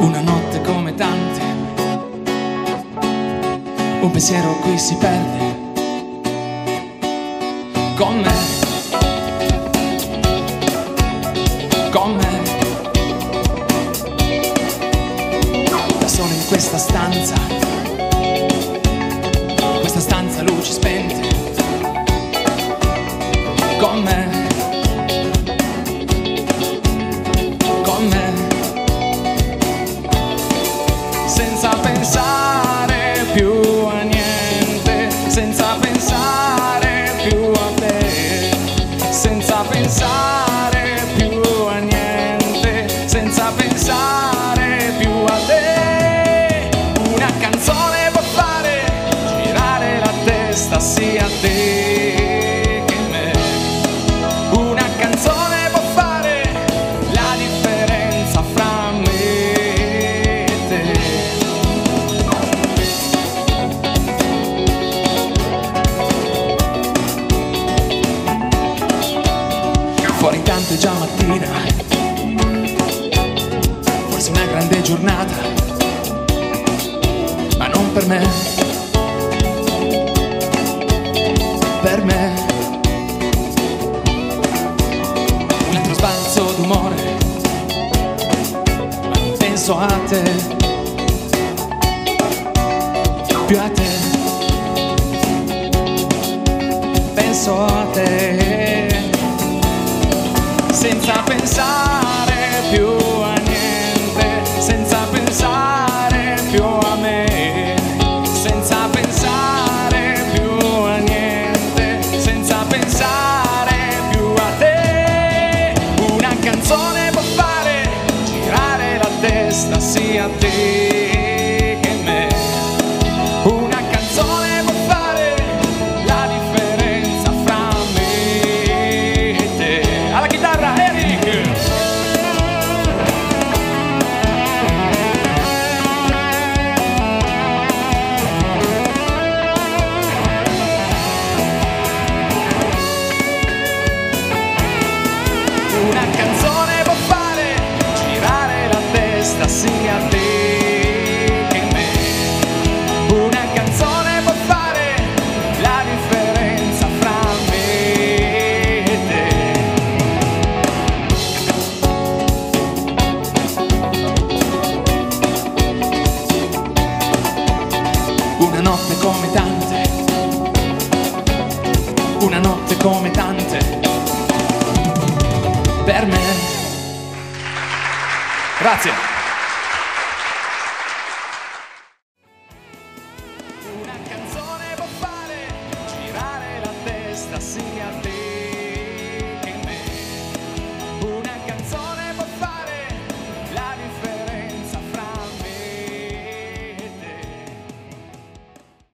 una notte come tante, un pensiero qui si perde. Con me, con me, da solo in questa stanza, questa stanza luci spente, con me. up inside. È già mattina, forse una grande giornata, ma non per me, per me. Un altro sbalzo d'umore, ma non penso a te, più a te, penso a te la testa sia a te Una notte come tante, una notte come tante, per me. Grazie.